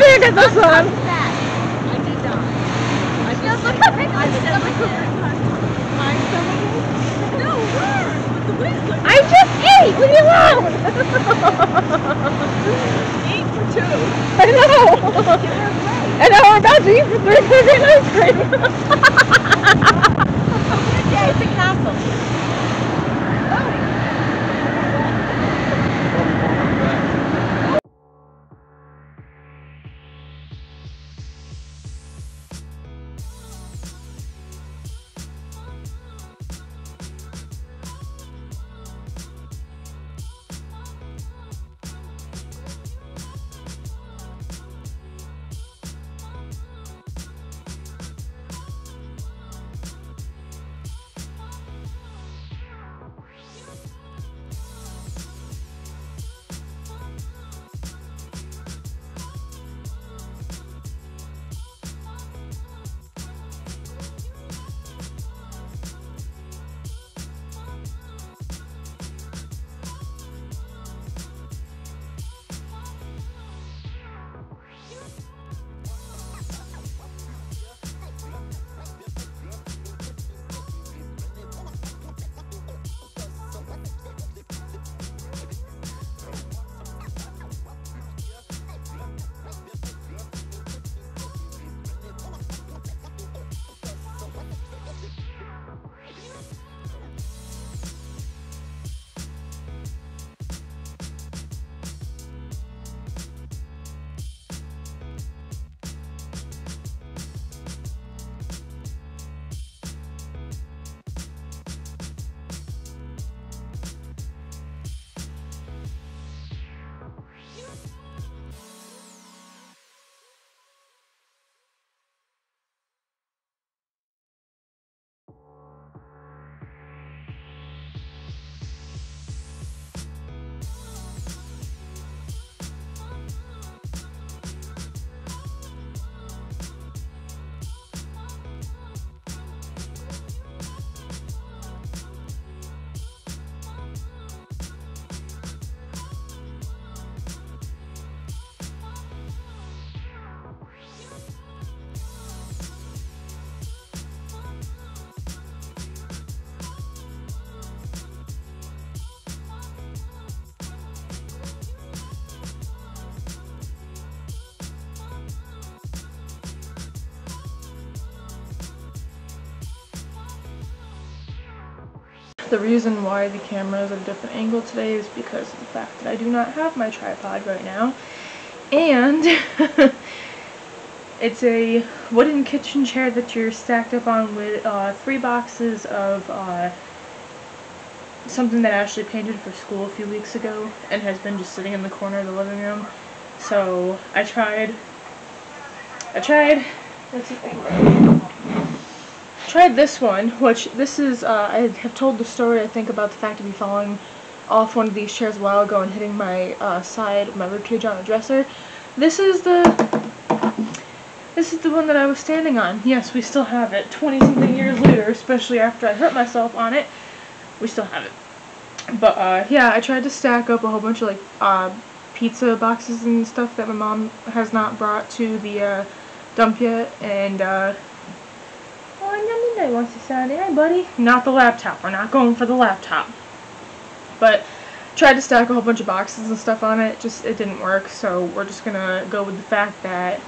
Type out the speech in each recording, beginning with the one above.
happy I got this one. I did not. I just look big I my stomach my stomach? No. The like I just ate. Leave me alone. eight for two. I know. Give her a break. I know we're about to eat for three freaking ice cream. Okay, it's a castle. The reason why the camera is at a different angle today is because of the fact that I do not have my tripod right now. And it's a wooden kitchen chair that you're stacked up on with uh, three boxes of uh, something that Ashley painted for school a few weeks ago and has been just sitting in the corner of the living room. So I tried, I tried, let's see if I can tried this one, which this is, uh, I have told the story, I think, about the fact of me falling off one of these chairs a while ago and hitting my uh, side, my ribcage on the dresser. This is the, this is the one that I was standing on. Yes, we still have it. 20 something years later, especially after I hurt myself on it, we still have it. But, uh, yeah, I tried to stack up a whole bunch of, like, uh, pizza boxes and stuff that my mom has not brought to the, uh, dump yet, and, then wants to sound Hi, buddy. Not the laptop. We're not going for the laptop. But tried to stack a whole bunch of boxes and stuff on it. Just it didn't work. So we're just gonna go with the fact that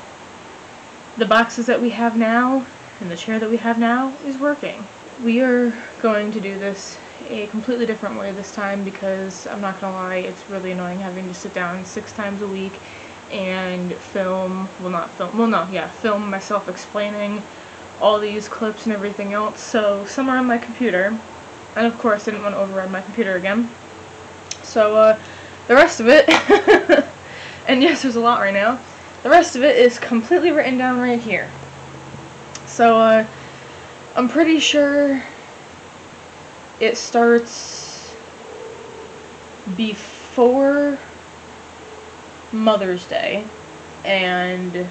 the boxes that we have now and the chair that we have now is working. We are going to do this a completely different way this time because I'm not gonna lie, it's really annoying having to sit down six times a week and film, well not film, well no, yeah, film myself explaining all these clips and everything else. So some are on my computer, and of course I didn't want to override my computer again. So uh, the rest of it, and yes, there's a lot right now. The rest of it is completely written down right here. So uh, I'm pretty sure it starts before Mother's Day, and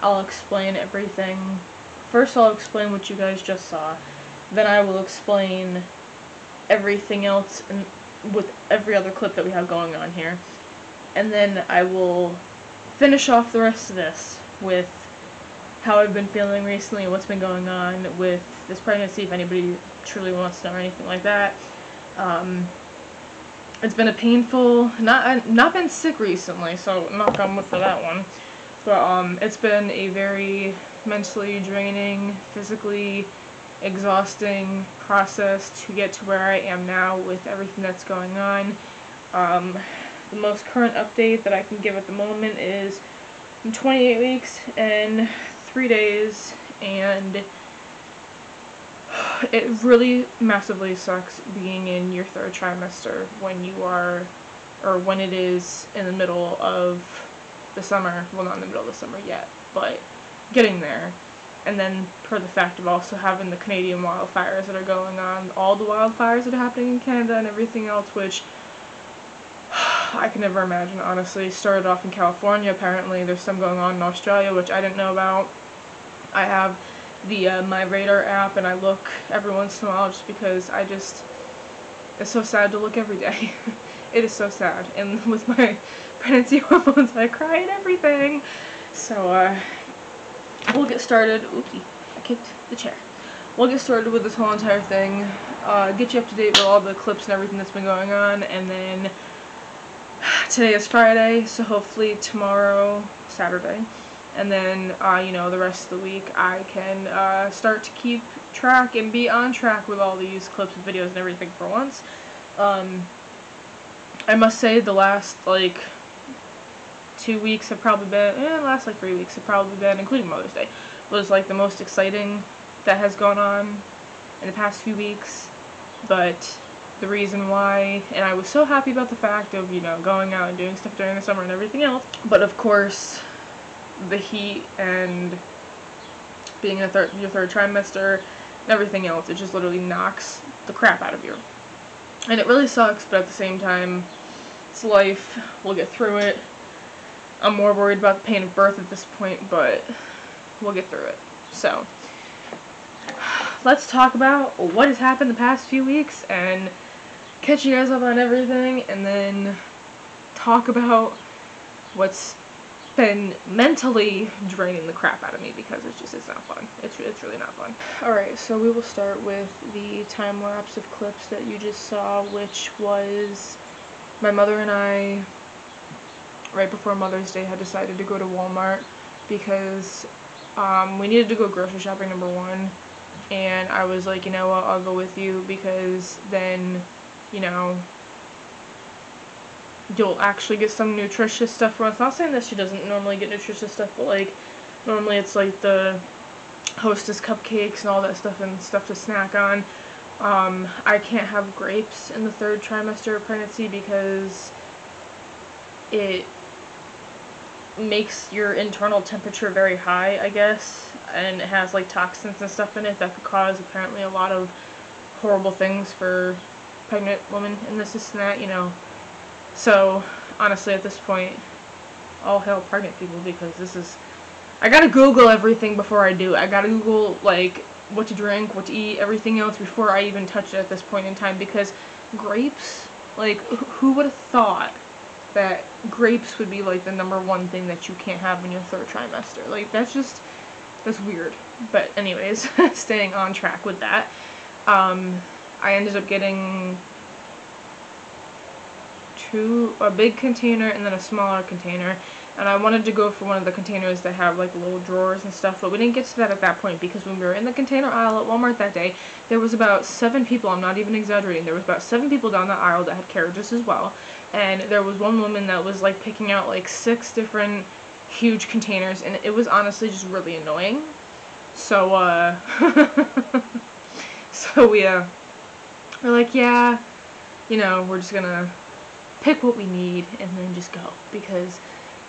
I'll explain everything. First, I'll explain what you guys just saw. Then I will explain everything else and with every other clip that we have going on here. And then I will finish off the rest of this with how I've been feeling recently, what's been going on with this pregnancy, if anybody truly wants to know or anything like that. Um, it's been a painful, not not been sick recently, so knock on wood for that one. But um, it's been a very mentally draining, physically exhausting process to get to where I am now with everything that's going on. Um, the most current update that I can give at the moment is I'm 28 weeks and 3 days and it really massively sucks being in your third trimester when you are or when it is in the middle of the summer well not in the middle of the summer yet but getting there and then per the fact of also having the Canadian wildfires that are going on all the wildfires that are happening in Canada and everything else which I can never imagine honestly started off in California apparently there's some going on in Australia which I didn't know about I have the uh, My Radar app and I look every once in a while just because I just, it's so sad to look every day. it is so sad. And with my pregnancy hormones, I cry at everything. So, uh, we'll get started. Oopsie, I kicked the chair. We'll get started with this whole entire thing, uh, get you up to date with all the clips and everything that's been going on, and then today is Friday, so hopefully tomorrow, Saturday, and then uh, you know the rest of the week I can uh, start to keep track and be on track with all these clips and videos and everything for once. Um, I must say the last like two weeks have probably been, eh, last like three weeks have probably been, including Mother's Day, was like the most exciting that has gone on in the past few weeks. But the reason why, and I was so happy about the fact of, you know, going out and doing stuff during the summer and everything else. But of course, the heat and being in thir your third trimester and everything else, it just literally knocks the crap out of you. And it really sucks, but at the same time, it's life. We'll get through it. I'm more worried about the pain of birth at this point, but we'll get through it. So, let's talk about what has happened the past few weeks and catch you guys up on everything and then talk about what's been mentally draining the crap out of me because it's just, it's not fun. It's, it's really not fun. Alright, so we will start with the time lapse of clips that you just saw, which was my mother and I, right before Mother's Day, had decided to go to Walmart because um, we needed to go grocery shopping, number one, and I was like, you know what, I'll go with you because then, you know, you'll actually get some nutritious stuff us. Not saying that she doesn't normally get nutritious stuff, but like normally it's like the hostess cupcakes and all that stuff and stuff to snack on. Um, I can't have grapes in the third trimester of pregnancy because it makes your internal temperature very high, I guess, and it has like toxins and stuff in it that could cause apparently a lot of horrible things for pregnant women and this, this and that, you know. So, honestly, at this point, all hell pregnant people because this is... I gotta Google everything before I do. I gotta Google, like, what to drink, what to eat, everything else before I even touch it at this point in time because grapes, like, who would have thought that grapes would be, like, the number one thing that you can't have in your third trimester? Like, that's just... That's weird. But anyways, staying on track with that. Um, I ended up getting two, a big container and then a smaller container. And I wanted to go for one of the containers that have like little drawers and stuff, but we didn't get to that at that point because when we were in the container aisle at Walmart that day, there was about seven people, I'm not even exaggerating, there was about seven people down the aisle that had carriages as well. And there was one woman that was like picking out like six different huge containers and it was honestly just really annoying. So, uh, so we, uh, we're like, yeah, you know, we're just gonna pick what we need and then just go because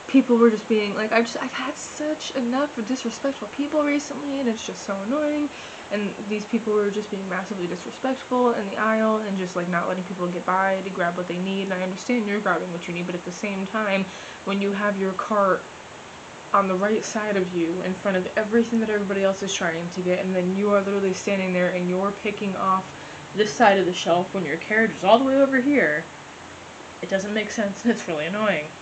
people were just being like I've just I've had such enough disrespectful people recently and it's just so annoying and these people were just being massively disrespectful in the aisle and just like not letting people get by to grab what they need and I understand you're grabbing what you need but at the same time when you have your cart on the right side of you in front of everything that everybody else is trying to get and then you are literally standing there and you're picking off this side of the shelf when your carriage is all the way over here it doesn't make sense and it's really annoying.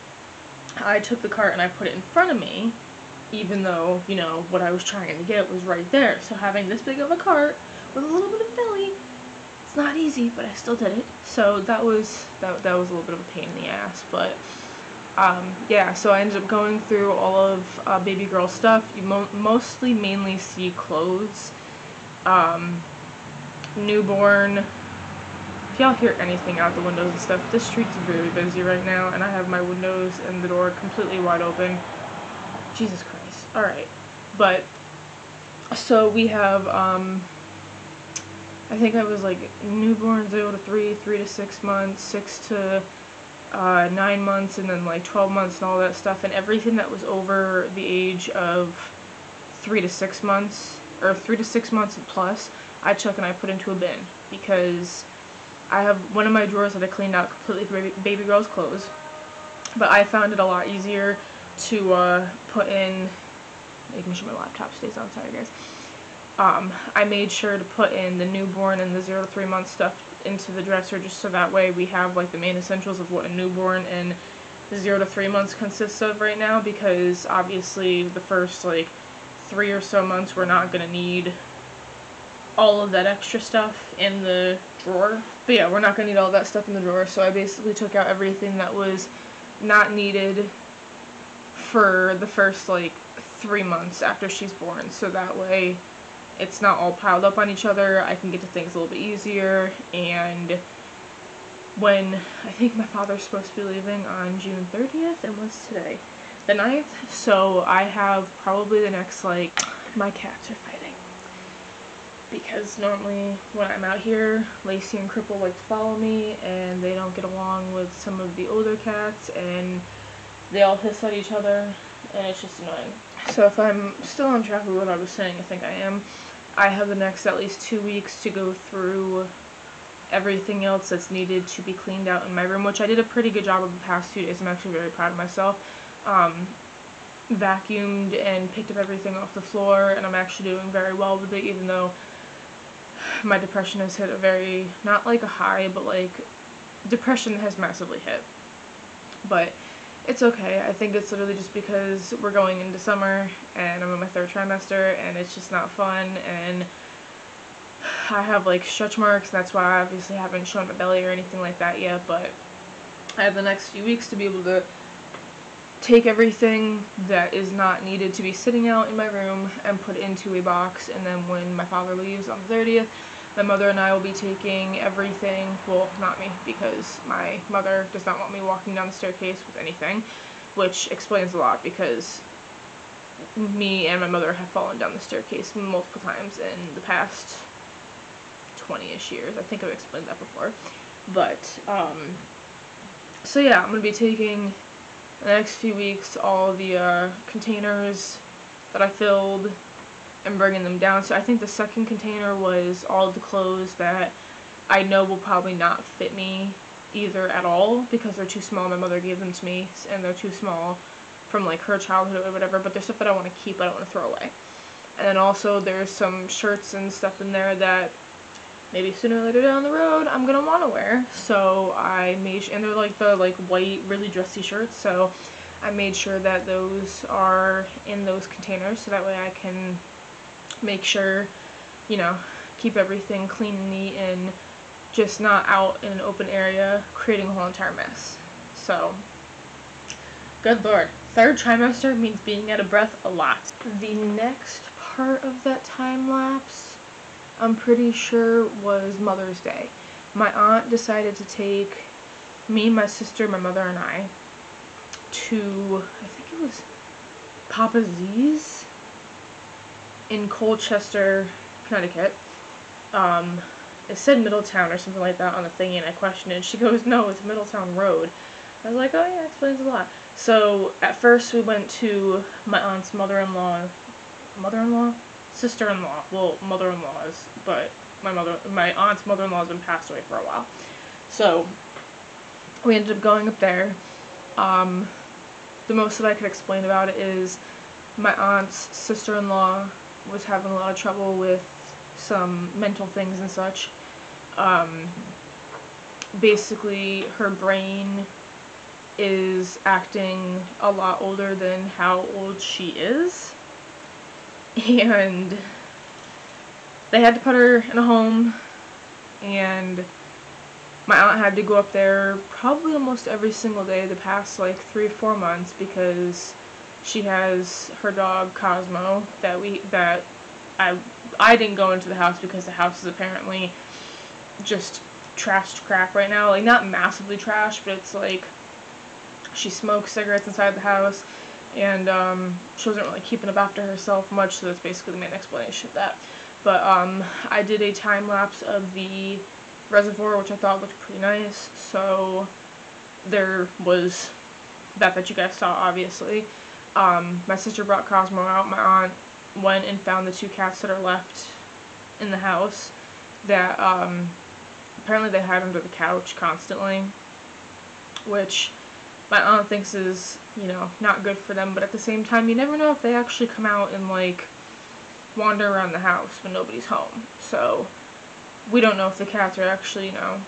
I took the cart and I put it in front of me, even though, you know, what I was trying to get was right there. So having this big of a cart with a little bit of belly, it's not easy, but I still did it. So that was, that, that was a little bit of a pain in the ass, but um, yeah, so I ended up going through all of uh, baby girl stuff. You mo mostly mainly see clothes, um, newborn. If y'all hear anything out the windows and stuff, this street's very busy right now, and I have my windows and the door completely wide open. Jesus Christ. Alright. But, so we have, um, I think I was like newborn 0 to 3, 3 to 6 months, 6 to uh, nine months and then like 12 months and all that stuff and everything that was over the age of three to six months or three to six months plus I took and I put into a bin because I have one of my drawers that I cleaned out completely baby girl's clothes but I found it a lot easier to uh, put in making sure my laptop stays on sorry guys um, I made sure to put in the newborn and the 0 to 3 month stuff into the dresser just so that way we have like the main essentials of what a newborn and zero to three months consists of right now because obviously the first like three or so months we're not going to need all of that extra stuff in the drawer. But yeah, we're not going to need all that stuff in the drawer so I basically took out everything that was not needed for the first like three months after she's born so that way it's not all piled up on each other. I can get to things a little bit easier and when I think my father's supposed to be leaving on June 30th and what's today? The 9th. So I have probably the next like my cats are fighting. Because normally when I'm out here, Lacey and Cripple like to follow me and they don't get along with some of the older cats and they all hiss at each other and it's just annoying. So if I'm still on track with what I was saying, I think I am. I have the next at least two weeks to go through everything else that's needed to be cleaned out in my room, which I did a pretty good job of the past two days. I'm actually very proud of myself. Um, vacuumed and picked up everything off the floor, and I'm actually doing very well with it, even though my depression has hit a very, not like a high, but like, depression has massively hit. But it's okay. I think it's literally just because we're going into summer and I'm in my third trimester and it's just not fun and I have like stretch marks that's why I obviously haven't shown my belly or anything like that yet but I have the next few weeks to be able to take everything that is not needed to be sitting out in my room and put into a box and then when my father leaves on the 30th my mother and I will be taking everything, well, not me, because my mother does not want me walking down the staircase with anything, which explains a lot because me and my mother have fallen down the staircase multiple times in the past 20-ish years. I think I've explained that before. But, um, so yeah, I'm going to be taking the next few weeks all the uh, containers that I filled and bringing them down. So I think the second container was all the clothes that I know will probably not fit me either at all because they're too small. My mother gave them to me and they're too small from like her childhood or whatever, but they're stuff that I want to keep, I don't want to throw away. And then also there's some shirts and stuff in there that maybe sooner or later down the road I'm gonna want to wear. So I made, and they're like the like white, really dressy shirts, so I made sure that those are in those containers so that way I can make sure, you know, keep everything clean and neat and just not out in an open area creating a whole entire mess. So, good lord. Third trimester means being out of breath a lot. The next part of that time lapse, I'm pretty sure was Mother's Day. My aunt decided to take me, my sister, my mother, and I to, I think it was Papa Z's in Colchester, Connecticut. Um, it said Middletown or something like that on the thingy, and I questioned it. She goes, "No, it's Middletown Road." I was like, "Oh yeah, explains a lot." So at first we went to my aunt's mother-in-law, mother-in-law, sister-in-law. Well, mother-in-law's, but my mother, my aunt's mother-in-law has been passed away for a while. So we ended up going up there. Um, the most that I could explain about it is my aunt's sister-in-law was having a lot of trouble with some mental things and such. Um, basically, her brain is acting a lot older than how old she is. And they had to put her in a home and my aunt had to go up there probably almost every single day the past like three or four months because she has her dog Cosmo that we that I I didn't go into the house because the house is apparently just trashed crap right now. Like not massively trash, but it's like she smokes cigarettes inside the house and um, she wasn't really keeping up after herself much, so that's basically the main explanation of that. But um, I did a time lapse of the reservoir, which I thought looked pretty nice. So there was that that you guys saw, obviously. Um, my sister brought Cosmo out. My aunt went and found the two cats that are left in the house that um, apparently they hide under the couch constantly, which my aunt thinks is, you know, not good for them, but at the same time, you never know if they actually come out and, like, wander around the house when nobody's home. So, we don't know if the cats are actually, you know,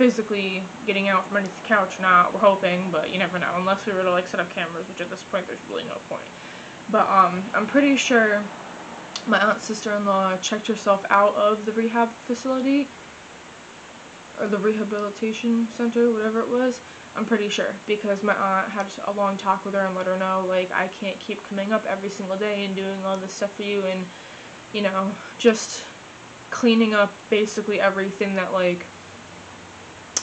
physically getting out from underneath the couch or not. We're hoping, but you never know. Unless we were to, like, set up cameras, which at this point there's really no point. But, um, I'm pretty sure my aunt's sister-in-law checked herself out of the rehab facility or the rehabilitation center, whatever it was. I'm pretty sure because my aunt had a long talk with her and let her know like I can't keep coming up every single day and doing all this stuff for you and you know just cleaning up basically everything that like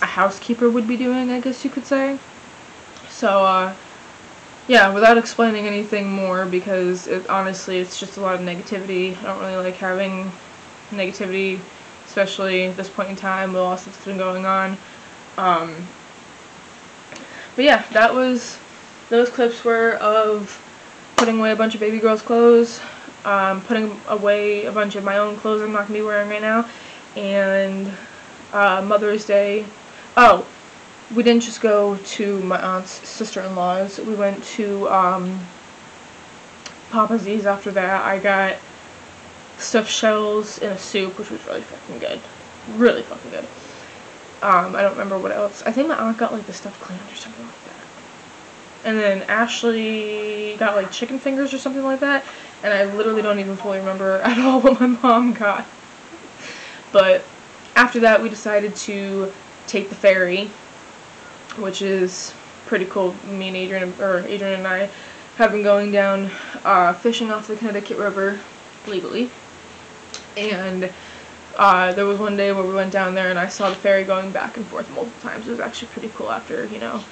a housekeeper would be doing, I guess you could say. So uh yeah, without explaining anything more because it, honestly it's just a lot of negativity. I don't really like having negativity especially at this point in time with all that's been going on. Um, but yeah, that was, those clips were of putting away a bunch of baby girl's clothes, um, putting away a bunch of my own clothes I'm not to be wearing right now, and uh, Mother's Day. Oh, we didn't just go to my aunt's sister-in-law's. We went to um, Papa Z's after that. I got stuffed shells in a soup, which was really fucking good. Really fucking good. Um, I don't remember what else. I think my aunt got like the stuffed clams or something like that. And then Ashley got like chicken fingers or something like that. And I literally don't even fully remember at all what my mom got. But after that, we decided to take the ferry, which is pretty cool. Me and Adrian, or Adrian and I, have been going down uh, fishing off the Connecticut River legally. And uh, there was one day where we went down there and I saw the ferry going back and forth multiple times. It was actually pretty cool after, you know,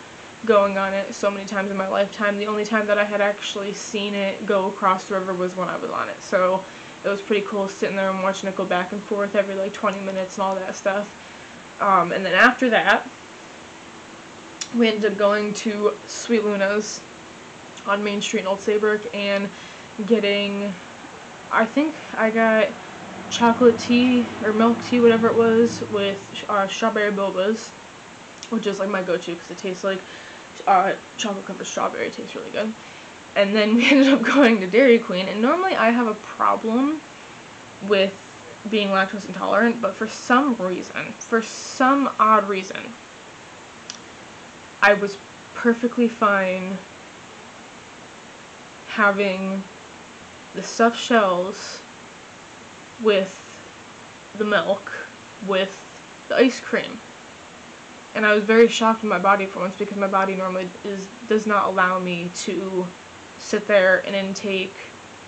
going on it so many times in my lifetime. The only time that I had actually seen it go across the river was when I was on it. So it was pretty cool sitting there and watching it go back and forth every like 20 minutes and all that stuff. Um, and then after that, we ended up going to Sweet Luna's on Main Street in Old Saybrook and getting, I think I got chocolate tea or milk tea, whatever it was, with uh, strawberry bobas, which is like my go-to because it tastes like uh, chocolate covered strawberry. It tastes really good. And then we ended up going to Dairy Queen, and normally I have a problem with being lactose intolerant, but for some reason, for some odd reason, I was perfectly fine having the stuffed shells with the milk with the ice cream. And I was very shocked in my body for once because my body normally is does not allow me to sit there and intake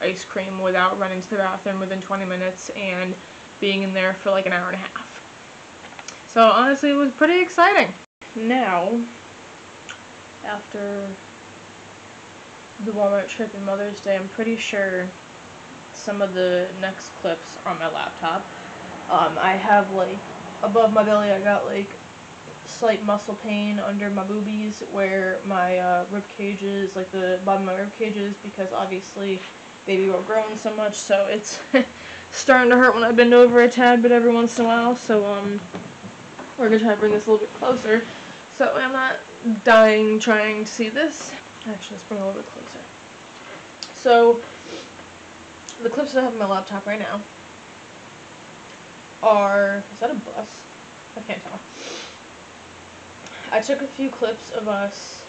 ice cream without running to the bathroom within 20 minutes and being in there for like an hour and a half. So honestly, it was pretty exciting. Now, after the Walmart trip and Mother's Day, I'm pretty sure some of the next clips on my laptop. Um, I have like above my belly I got like slight muscle pain under my boobies where my uh, rib cage is, like the bottom of my rib cage is because obviously baby were growing so much so it's starting to hurt when I bend over a tad but every once in a while so um we're gonna try to bring this a little bit closer so I'm not dying trying to see this. Actually let's bring it a little bit closer. So the clips that I have on my laptop right now are, is that a bus? I can't tell. I took a few clips of us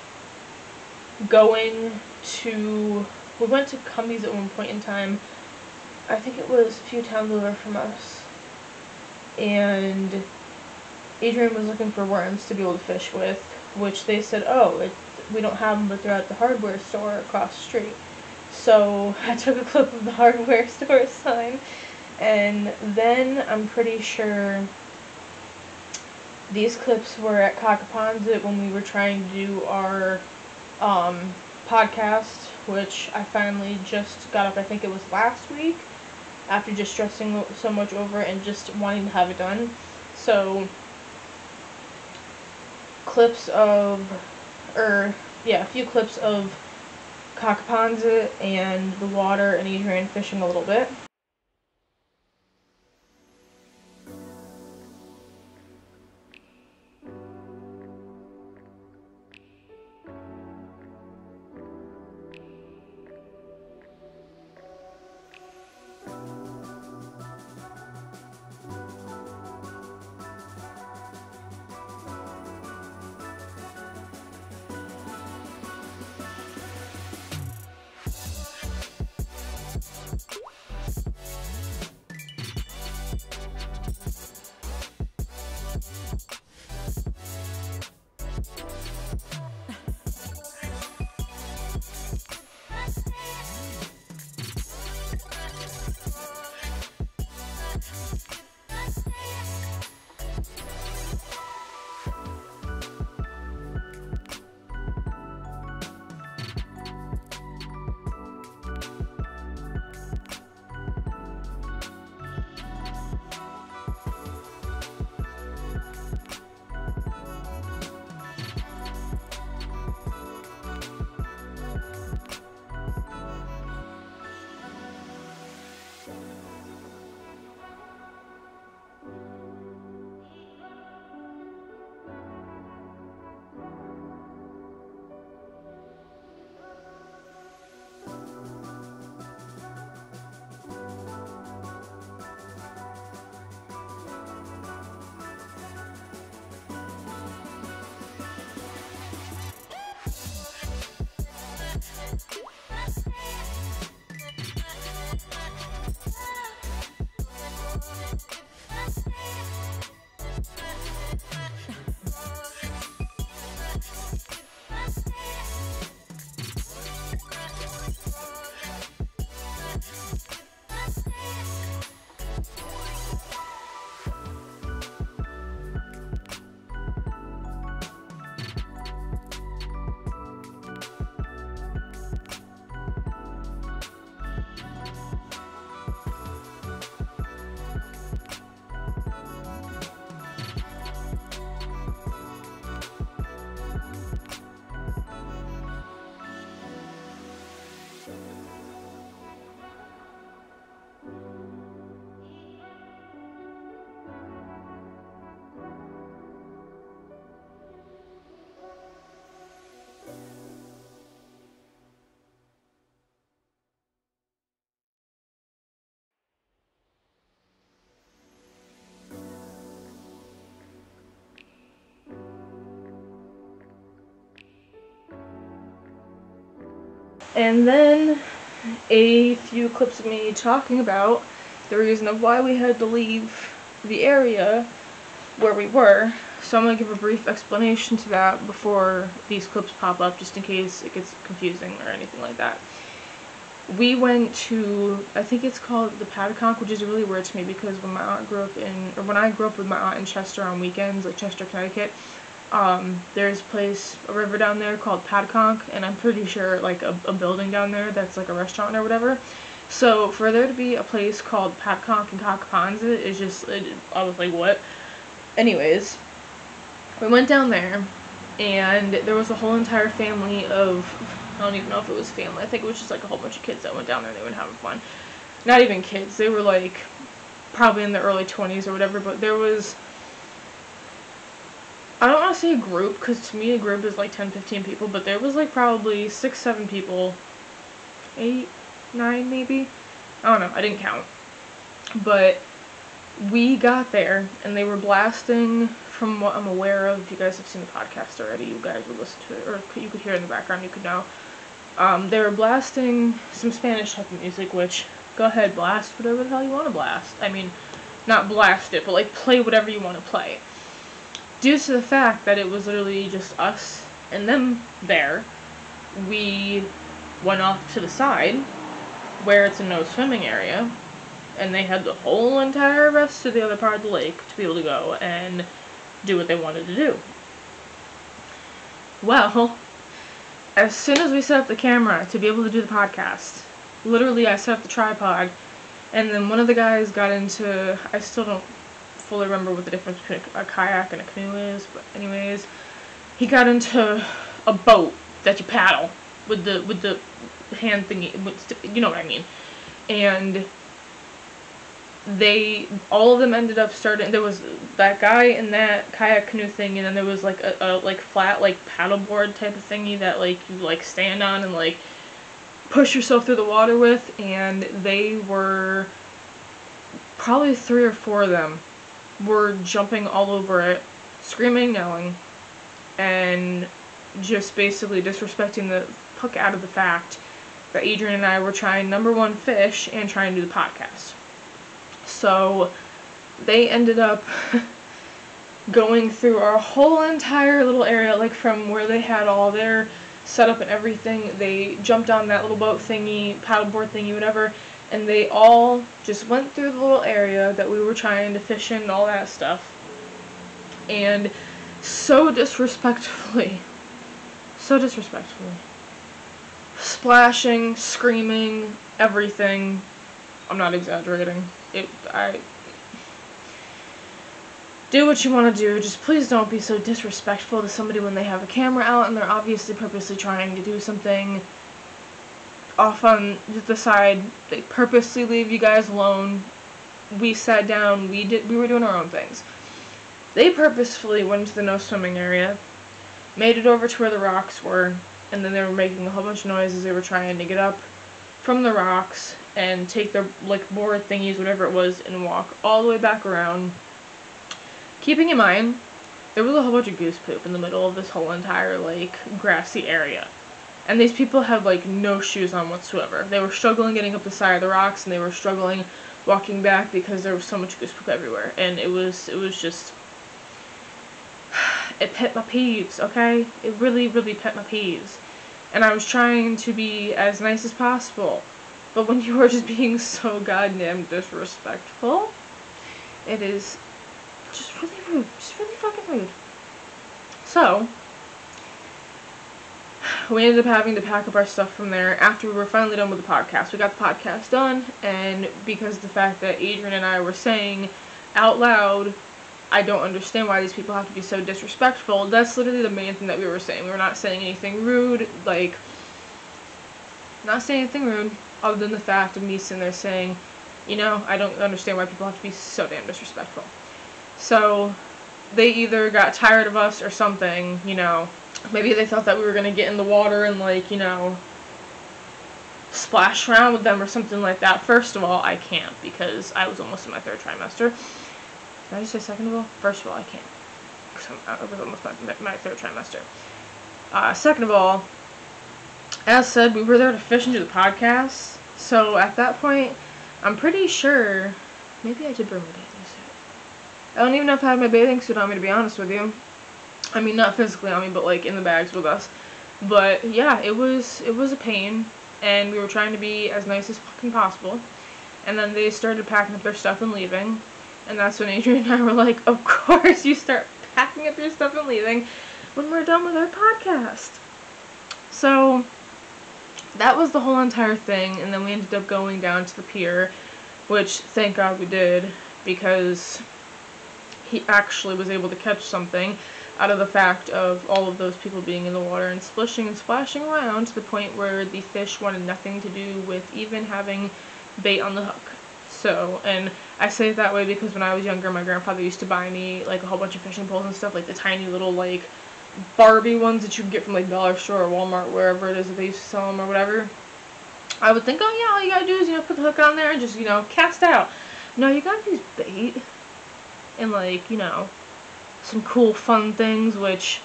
going to. We went to Cumby's at one point in time. I think it was a few towns over from us. And Adrian was looking for worms to be able to fish with, which they said, oh, it, we don't have them, but they're at the hardware store across the street. So I took a clip of the hardware store sign, and then I'm pretty sure these clips were at Cacapons when we were trying to do our um, podcast, which I finally just got up, I think it was last week, after just stressing so much over and just wanting to have it done. So, clips of, or, yeah, a few clips of Cacapons and the water and Adrian fishing a little bit. And then a few clips of me talking about the reason of why we had to leave the area where we were. So I'm going to give a brief explanation to that before these clips pop up just in case it gets confusing or anything like that. We went to, I think it's called the Pattaconk, which is really weird to me because when my aunt grew up in, or when I grew up with my aunt in Chester on weekends, like Chester, Connecticut, um, there's a place, a river down there called Pattaconk, and I'm pretty sure like a, a building down there that's like a restaurant or whatever. So for there to be a place called Pattaconk and Cacapons is just, it, I was like, what? Anyways, we went down there, and there was a whole entire family of, I don't even know if it was family, I think it was just like a whole bunch of kids that went down there, and they were having fun. Not even kids, they were like probably in the early 20s or whatever, but there was I don't want to say a group, because to me a group is like 10, 15 people, but there was like probably 6, 7 people. 8, 9 maybe? I don't know, I didn't count. But we got there and they were blasting from what I'm aware of, if you guys have seen the podcast already, you guys would listen to it, or you could hear in the background, you could know. Um, they were blasting some Spanish type of music, which, go ahead, blast whatever the hell you want to blast. I mean, not blast it, but like play whatever you want to play. Due to the fact that it was literally just us and them there, we went off to the side where it's a no swimming area and they had the whole entire rest of the other part of the lake to be able to go and do what they wanted to do. Well, as soon as we set up the camera to be able to do the podcast, literally I set up the tripod, and then one of the guys got into, I still don't fully remember what the difference between a kayak and a canoe is, but anyways, he got into a boat that you paddle with the with the hand thingy, you know what I mean, and they all of them ended up starting there was that guy in that kayak canoe thing and then there was like a, a like flat like paddleboard type of thingy that like you like stand on and like push yourself through the water with and they were probably three or four of them were jumping all over it screaming yelling and just basically disrespecting the fuck out of the fact that Adrian and I were trying number one fish and trying to do the podcast so they ended up going through our whole entire little area, like from where they had all their setup and everything. They jumped on that little boat thingy, paddleboard thingy, whatever, and they all just went through the little area that we were trying to fish in and all that stuff. And so disrespectfully, so disrespectfully, splashing, screaming, everything. I'm not exaggerating it, I do what you want to do. Just please don't be so disrespectful to somebody when they have a camera out and they're obviously purposely trying to do something off on the side. They purposely leave you guys alone. We sat down. We did. We were doing our own things. They purposefully went to the no swimming area, made it over to where the rocks were, and then they were making a whole bunch of noises. They were trying to get up from the rocks and take their like board thingies, whatever it was, and walk all the way back around. Keeping in mind, there was a whole bunch of goose poop in the middle of this whole entire like grassy area. And these people had like no shoes on whatsoever. They were struggling getting up the side of the rocks and they were struggling walking back because there was so much goose poop everywhere. And it was it was just it pet my peeves, okay? It really, really pet my peeves. And I was trying to be as nice as possible. But when you are just being so goddamn disrespectful, it is just really rude. Just really fucking rude. So, we ended up having to pack up our stuff from there after we were finally done with the podcast. We got the podcast done, and because of the fact that Adrian and I were saying out loud, I don't understand why these people have to be so disrespectful, that's literally the main thing that we were saying. We were not saying anything rude, like, not saying anything rude other than the fact of me sitting there saying, you know, I don't understand why people have to be so damn disrespectful. So they either got tired of us or something, you know. Maybe they thought that we were gonna get in the water and like, you know, splash around with them or something like that. First of all, I can't because I was almost in my third trimester. Did I just say second of all? First of all, I can't. Because I was almost my, my third trimester. Uh, second of all, as said, we were there to fish and do the podcast. So at that point, I'm pretty sure. Maybe I did bring my bathing suit. I don't even know if I had my bathing suit on me, to be honest with you. I mean, not physically on me, but like in the bags with us. But yeah, it was it was a pain, and we were trying to be as nice as fucking possible. And then they started packing up their stuff and leaving. And that's when Adrian and I were like, of course you start packing up your stuff and leaving when we're done with our podcast. So that was the whole entire thing, and then we ended up going down to the pier, which thank God we did, because he actually was able to catch something out of the fact of all of those people being in the water and splishing and splashing around to the point where the fish wanted nothing to do with even having bait on the hook. So, and I say it that way because when I was younger, my grandfather used to buy me like a whole bunch of fishing poles and stuff, like the tiny little like Barbie ones that you can get from like Dollar Store or Walmart, wherever it is that they used to sell them or whatever. I would think, oh yeah, all you gotta do is, you know, put the hook on there and just, you know, cast out. No, you gotta use bait and like you know some cool fun things, which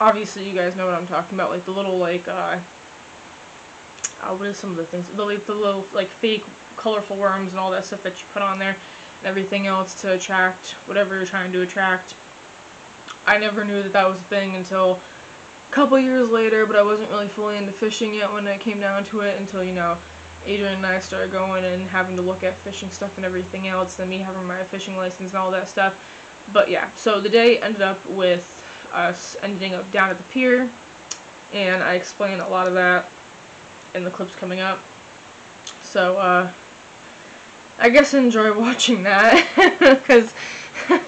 obviously you guys know what I'm talking about, like the little like uh, uh what is some of the things the like the little like fake colorful worms and all that stuff that you put on there and everything else to attract whatever you're trying to attract. I never knew that that was a thing until a couple years later, but I wasn't really fully into fishing yet when it came down to it until, you know, Adrian and I started going and having to look at fishing stuff and everything else, and me having my fishing license and all that stuff. But yeah, so the day ended up with us ending up down at the pier, and I explain a lot of that in the clips coming up. So, uh, I guess enjoy watching that, because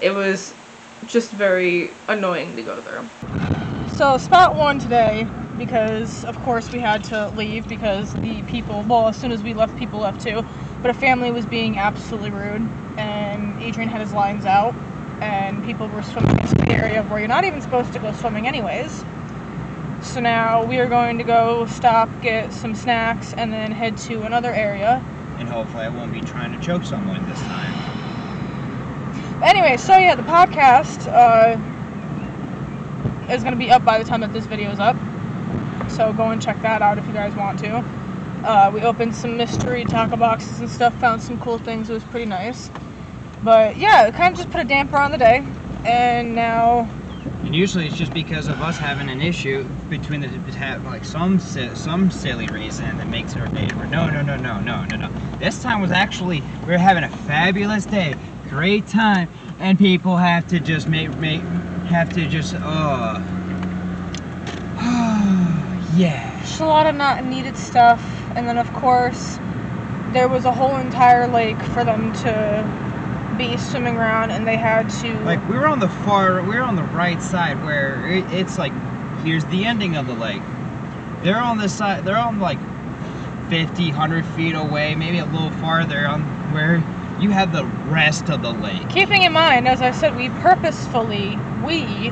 it was just very annoying to go through. So, spot one today, because of course we had to leave because the people, well, as soon as we left, people left too, but a family was being absolutely rude, and Adrian had his lines out, and people were swimming into the area where you're not even supposed to go swimming, anyways. So now we are going to go stop, get some snacks, and then head to another area. And hopefully I won't be trying to choke someone this time. But anyway, so yeah, the podcast uh, is going to be up by the time that this video is up. So go and check that out if you guys want to. Uh, we opened some mystery taco boxes and stuff, found some cool things. It was pretty nice. But yeah, it kind of just put a damper on the day. And now And usually it's just because of us having an issue between the have like some some silly reason that makes our day. But no, no, no, no, no, no, no. This time was actually we were having a fabulous day, great time, and people have to just make make have to just uh yeah. just a lot of not needed stuff. And then, of course, there was a whole entire lake for them to be swimming around, and they had to. Like we were on the far, we were on the right side where it, it's like, here's the ending of the lake. They're on this side. They're on like 50, 100 feet away, maybe a little farther on where you have the rest of the lake. Keeping in mind, as I said, we purposefully, we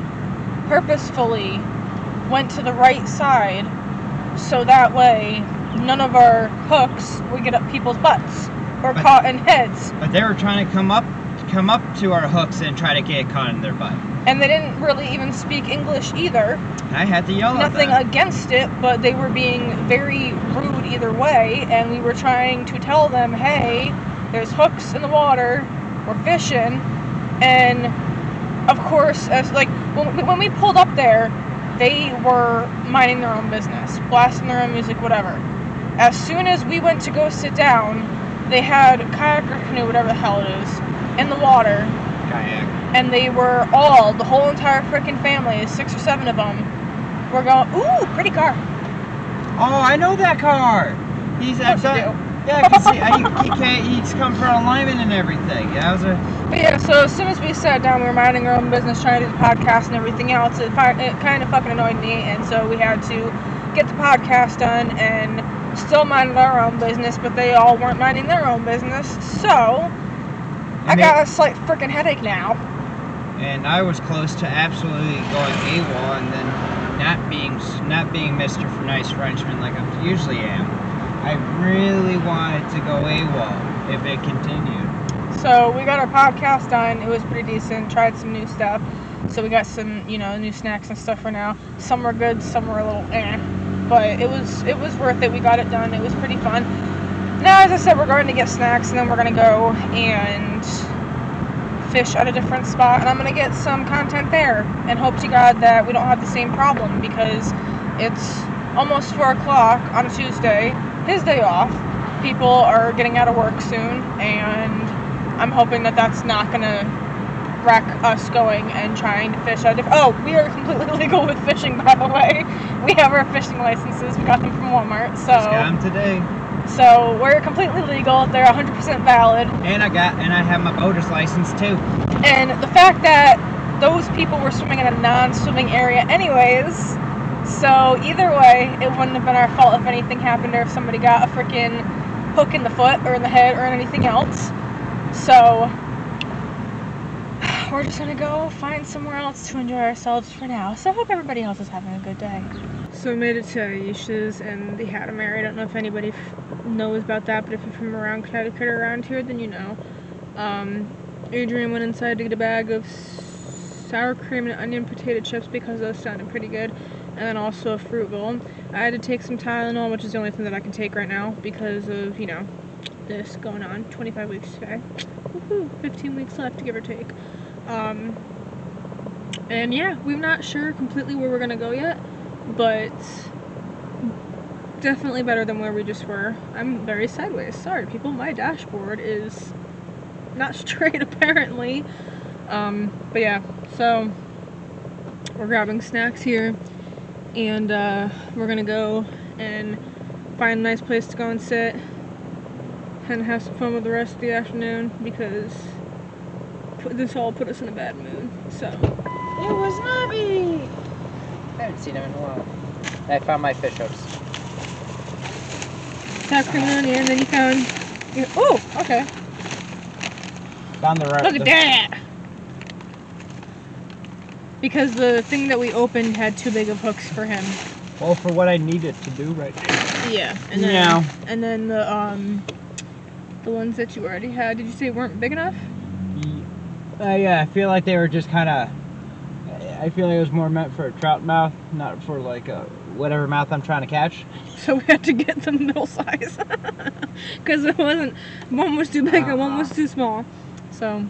purposefully went to the right side so that way none of our hooks would get up people's butts or But- caught in heads. But they were trying to come up, come up to our hooks and try to get caught in their butt. And they didn't really even speak English either. I had to yell Nothing at them. against it, but they were being very rude either way, and we were trying to tell them, hey, there's hooks in the water, we're fishing, and of course, as like when, we- when we pulled up there, they were minding their own business, blasting their own music, whatever. As soon as we went to go sit down, they had kayak or canoe, whatever the hell it is, in the water, Kayak. and they were all, the whole entire freaking family, six or seven of them, were going, ooh, pretty car. Oh, I know that car. He's Of at course you that. Yeah, cause he, I, he can't. He's come for alignment and everything. Yeah, I was a. But yeah, so as soon as we sat down, we were minding our own business, trying to do the podcast and everything else. It, it kind of fucking annoyed me, and so we had to get the podcast done and still minded our own business, but they all weren't minding their own business. So I And got a slight freaking headache now. and I was close to absolutely going AWOL and then not being not being Mr. For Nice Frenchman like I usually am. I really wanted to go AWOL if it continued. So we got our podcast done. It was pretty decent. Tried some new stuff. So we got some, you know, new snacks and stuff for now. Some were good, some were a little eh. But it was it was worth it. We got it done. It was pretty fun. Now, as I said, we're going to get snacks and then we're gonna go and fish at a different spot and I'm gonna get some content there and hope to God that we don't have the same problem because it's almost four o'clock on a Tuesday, his day off. People are getting out of work soon and I'm hoping that that's not gonna wreck us going and trying to fish out different. Oh, we are completely legal with fishing, by the way. We have our fishing licenses. We got them from Walmart, Just got so 'em today, so we're completely legal. They're 100% valid. and I got and I have my boater's license too. And the fact that those people were swimming in a non-swimming area, anyways. So either way, it wouldn't have been our fault if anything happened or if somebody got a freaking hook in the foot or in the head or in anything else. So we're just gonna go find somewhere else to enjoy ourselves for now. So I hope everybody else is having a good day. So we made it to Aisha's and a Mary. I don't know if anybody knows about that, but if you're from around Connecticut or around here, then you know. Um, Adrian went inside to get a bag of sour cream and onion potato chips because those sounded pretty good, and then also a fruit bowl. I had to take some Tylenol, which is the only thing that I can take right now because of you know this going on. 25 weeks today. Woohoo! 15 weeks left, give or take. Um, and yeah, we're not sure completely where we're gonna go yet, but definitely better than where we just were. I'm very sideways. Sorry, people. My dashboard is not straight apparently. Um, but yeah, so we're grabbing snacks here, and uh, we're gonna go and find a nice place to go and sit and have some fun with the rest of the afternoon because put, this all put us in a bad mood. So It was Nubby! I haven't seen him in a while. I found my fish hooks. That's cream and onion, and then you found. You, oh, okay. Found the right. Look at that. Because the thing that we opened had too big of hooks for him. Well, for what I needed to do right now. Yeah, and then Yeah. and then the um the ones that you already had, did you say weren't big enough? Uh, yeah, I feel like they were just kind of. I feel like it was more meant for a trout mouth, not for like a whatever mouth I'm trying to catch. So we had to get the middle size because it wasn't one was too big and one was too small. So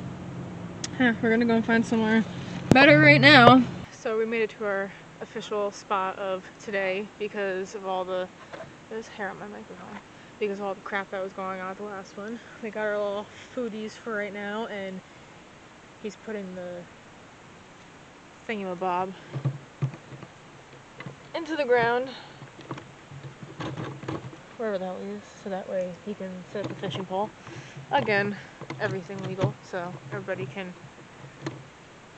yeah, we're gonna go and find somewhere better right now. So we made it to our official spot of today because of all the there's hair on my microphone because of all the crap that was going on at the last one. We got our little foodies for right now and he's putting the thingamabob into the ground wherever hell is, so that way he can set up the fishing pole. Again, everything legal, so everybody can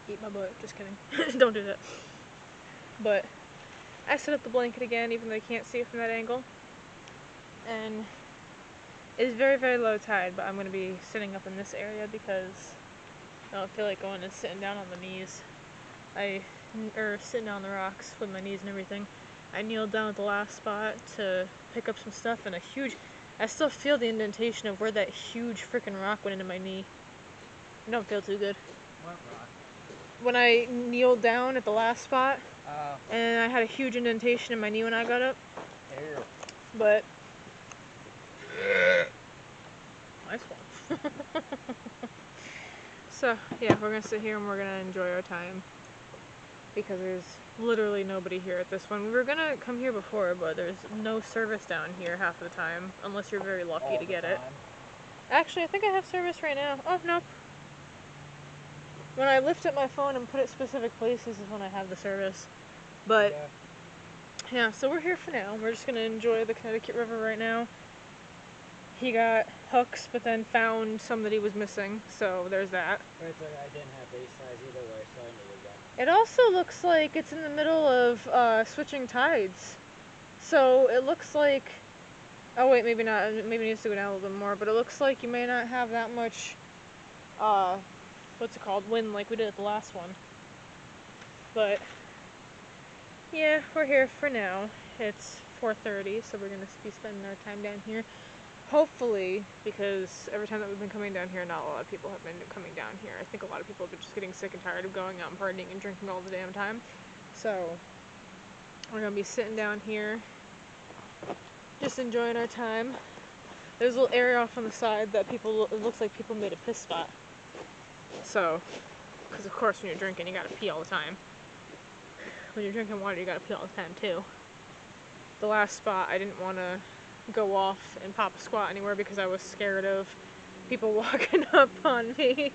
eat my butt. Just kidding. Don't do that. But I set up the blanket again, even though I can't see it from that angle. And it's very, very low tide, but I'm going to be sitting up in this area because I don't feel like going and sitting down on the knees. I, or sitting down on the rocks with my knees and everything. I kneeled down at the last spot to pick up some stuff, and a huge. I still feel the indentation of where that huge freaking rock went into my knee. I don't feel too good. What rock? When I kneeled down at the last spot, Uh, and I had a huge indentation in my knee when I got up, here. but. Nice one. so, yeah, we're gonna sit here and we're gonna enjoy our time. Because there's literally nobody here at this one. We were gonna come here before, but there's no service down here half the time, unless you're very lucky to get it. Actually, I think I have service right now. Oh, nope. When I lift up my phone and put it specific places is when I have the service. But, yeah, so we're here for now. We're just gonna enjoy the Connecticut River right now. He got hooks, but then found some that he was missing, so there's that. Right, so I didn't have base size either way, so I needed that. It also looks like it's in the middle of uh, switching tides. So it looks like. Oh, wait, maybe not. Maybe it needs to go down a little bit more, but it looks like you may not have that much. Uh, what's it called? Wind like we did at the last one. But. Yeah, we're here for now. It's 4:30, so we're gonna be spending our time down here. Hopefully, because every time that we've been coming down here, not a lot of people have been coming down here. I think a lot of people have been just getting sick and tired of going out and partying and drinking all the damn time. So, we're gonna be sitting down here, just enjoying our time. There's a little area off on the side that people, it looks like people made a piss spot. So, because of course when you're drinking, you gotta pee all the time. When you're drinking water, you gotta pee all the time too. The last spot, I didn't want to go off and pop a squat anywhere because I was scared of people walking up on me.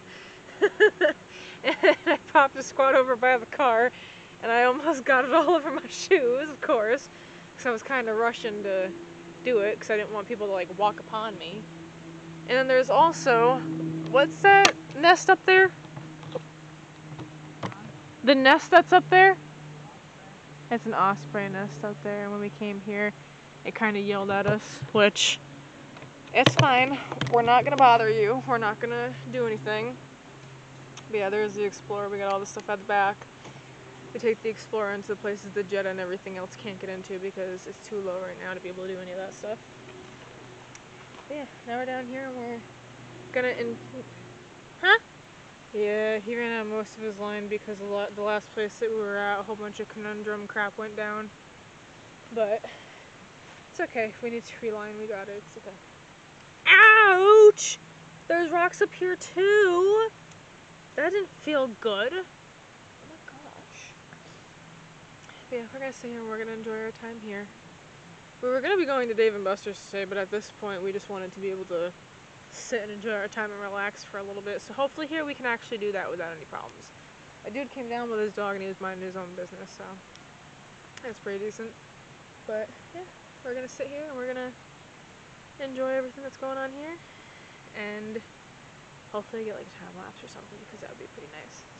and I popped a squat over by the car and I almost got it all over my shoes, of course, because I was kind of rushing to do it because I didn't want people to like walk upon me. And then there's also, what's that nest up there? The nest that's up there? It's an osprey nest up there. When we came here, it kind of yelled at us, which it's fine. We're not gonna bother you. We're not gonna do anything. But yeah, there's the Explorer. We got all the stuff at the back. We take the Explorer into the places the Jetta and everything else can't get into because it's too low right now to be able to do any of that stuff. But yeah, now we're down here and we're gonna in. Huh? Yeah, he ran out most of his line because the last place that we were at, a whole bunch of conundrum crap went down. But it's okay. If we need to reline, we got it. It's okay. Ouch! There's rocks up here too. That didn't feel good. Oh my gosh. But yeah, we're gonna stay here and we're gonna enjoy our time here. We were gonna be going to Dave and Buster's today, but at this point we just wanted to be able to sit and enjoy our time and relax for a little bit. So hopefully here we can actually do that without any problems. A dude came down with his dog and he was minding his own business, so that's pretty decent. But yeah, we're gonna sit here and we're gonna enjoy everything that's going on here and hopefully get like a time lapse or something because that would be pretty nice.